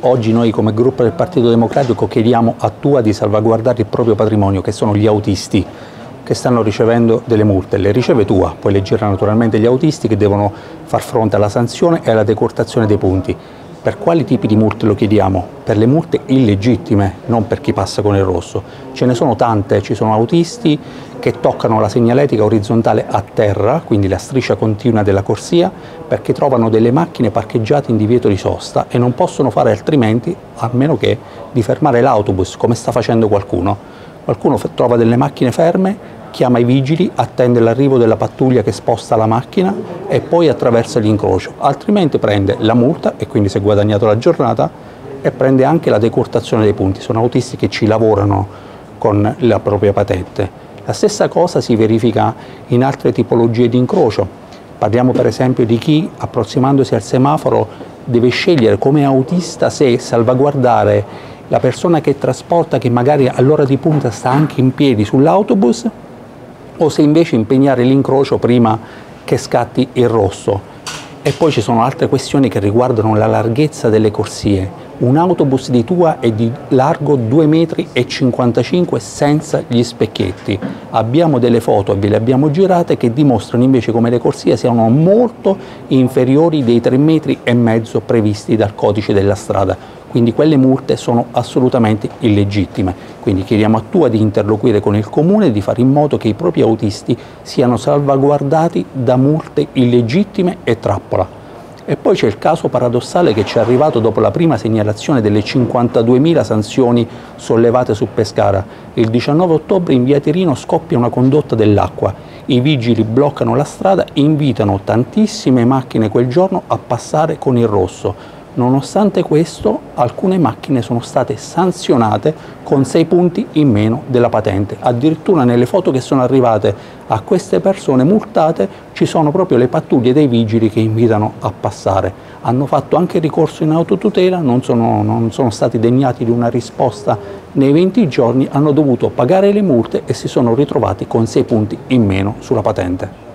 Oggi noi come gruppo del Partito Democratico chiediamo a Tua di salvaguardare il proprio patrimonio, che sono gli autisti che stanno ricevendo delle multe. Le riceve Tua, poi le gira naturalmente gli autisti che devono far fronte alla sanzione e alla decurtazione dei punti. Per quali tipi di multe lo chiediamo? Per le multe illegittime, non per chi passa con il rosso. Ce ne sono tante, ci sono autisti che toccano la segnaletica orizzontale a terra, quindi la striscia continua della corsia, perché trovano delle macchine parcheggiate in divieto di sosta e non possono fare altrimenti, a meno che di fermare l'autobus, come sta facendo qualcuno. Qualcuno trova delle macchine ferme, chiama i vigili, attende l'arrivo della pattuglia che sposta la macchina e poi attraversa l'incrocio, altrimenti prende la multa e quindi si è guadagnato la giornata e prende anche la decurtazione dei punti. Sono autisti che ci lavorano con la propria patente. La stessa cosa si verifica in altre tipologie di incrocio. Parliamo per esempio di chi approssimandosi al semaforo deve scegliere come autista se salvaguardare la persona che trasporta che magari all'ora di punta sta anche in piedi sull'autobus o se invece impegnare l'incrocio prima che scatti il rosso. E poi ci sono altre questioni che riguardano la larghezza delle corsie. Un autobus di tua è di largo 2,55 m senza gli specchietti. Abbiamo delle foto, ve le abbiamo girate, che dimostrano invece come le corsie siano molto inferiori dei 3,5 m previsti dal codice della strada quindi quelle multe sono assolutamente illegittime. Quindi chiediamo a Tua di interloquire con il Comune e di fare in modo che i propri autisti siano salvaguardati da multe illegittime e trappola. E poi c'è il caso paradossale che ci è arrivato dopo la prima segnalazione delle 52.000 sanzioni sollevate su Pescara. Il 19 ottobre in via Tirino scoppia una condotta dell'acqua. I vigili bloccano la strada e invitano tantissime macchine quel giorno a passare con il rosso Nonostante questo, alcune macchine sono state sanzionate con 6 punti in meno della patente. Addirittura nelle foto che sono arrivate a queste persone multate ci sono proprio le pattuglie dei vigili che invitano a passare. Hanno fatto anche ricorso in autotutela, non sono, non sono stati degnati di una risposta nei 20 giorni, hanno dovuto pagare le multe e si sono ritrovati con 6 punti in meno sulla patente.